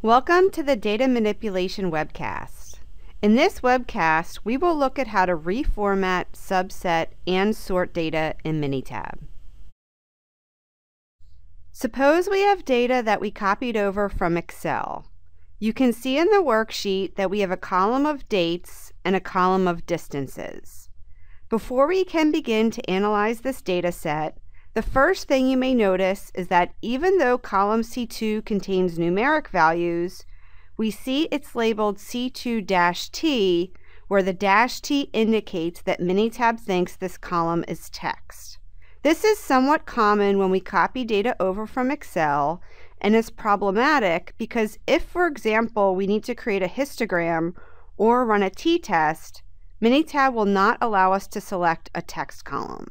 Welcome to the Data Manipulation Webcast. In this webcast, we will look at how to reformat, subset, and sort data in Minitab. Suppose we have data that we copied over from Excel. You can see in the worksheet that we have a column of dates and a column of distances. Before we can begin to analyze this data set, the first thing you may notice is that even though column C2 contains numeric values, we see it's labeled C2-T, where the dash T indicates that Minitab thinks this column is text. This is somewhat common when we copy data over from Excel and is problematic because if, for example, we need to create a histogram or run a t-test, Minitab will not allow us to select a text column.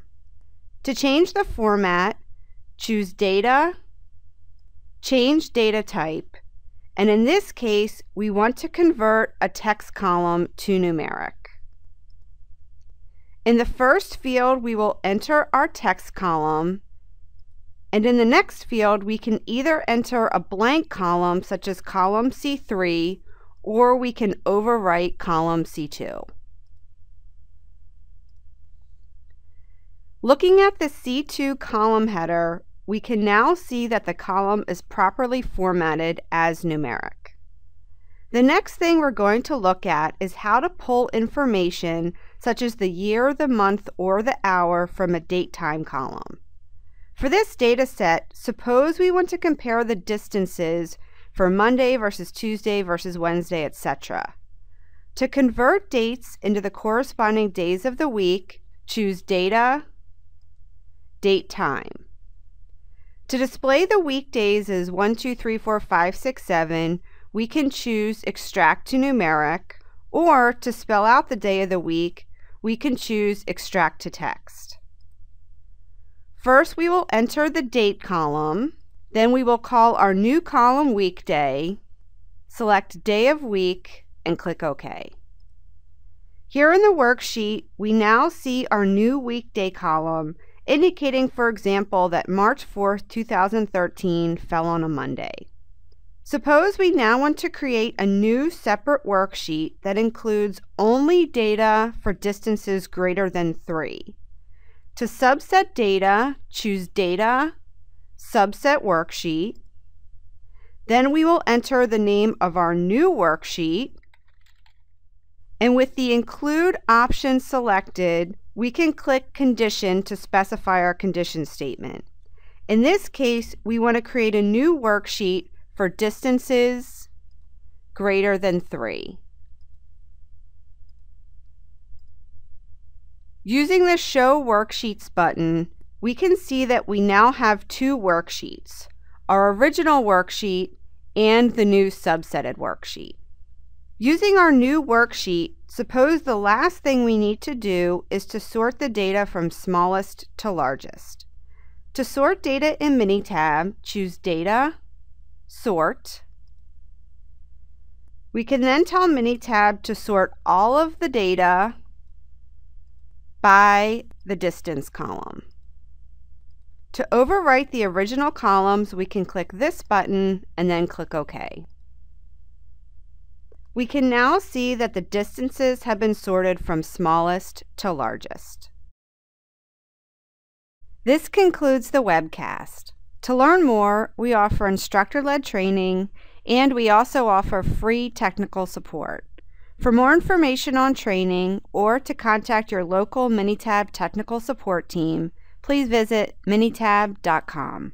To change the format, choose Data, change data type, and in this case, we want to convert a text column to numeric. In the first field, we will enter our text column and in the next field, we can either enter a blank column, such as column C3, or we can overwrite column C2. Looking at the C2 column header, we can now see that the column is properly formatted as numeric. The next thing we're going to look at is how to pull information such as the year, the month, or the hour from a date time column. For this data set, suppose we want to compare the distances for Monday versus Tuesday versus Wednesday, etc. To convert dates into the corresponding days of the week, choose Data, Date Time. To display the weekdays as 1, 2, 3, 4, 5, 6, 7, we can choose Extract to Numeric, or to spell out the day of the week, we can choose Extract to Text. First, we will enter the date column. Then we will call our new column weekday, select day of week, and click OK. Here in the worksheet, we now see our new weekday column, indicating, for example, that March 4th, 2013 fell on a Monday. Suppose we now want to create a new separate worksheet that includes only data for distances greater than 3. To subset data, choose Data, Subset Worksheet. Then we will enter the name of our new worksheet. And with the Include option selected, we can click Condition to specify our condition statement. In this case, we want to create a new worksheet for distances greater than 3. Using the Show Worksheets button, we can see that we now have two worksheets, our original worksheet and the new subsetted worksheet. Using our new worksheet, suppose the last thing we need to do is to sort the data from smallest to largest. To sort data in Minitab, choose Data, Sort. We can then tell Minitab to sort all of the data by the distance column. To overwrite the original columns, we can click this button and then click OK. We can now see that the distances have been sorted from smallest to largest. This concludes the webcast. To learn more, we offer instructor-led training and we also offer free technical support. For more information on training or to contact your local Minitab technical support team, please visit minitab.com.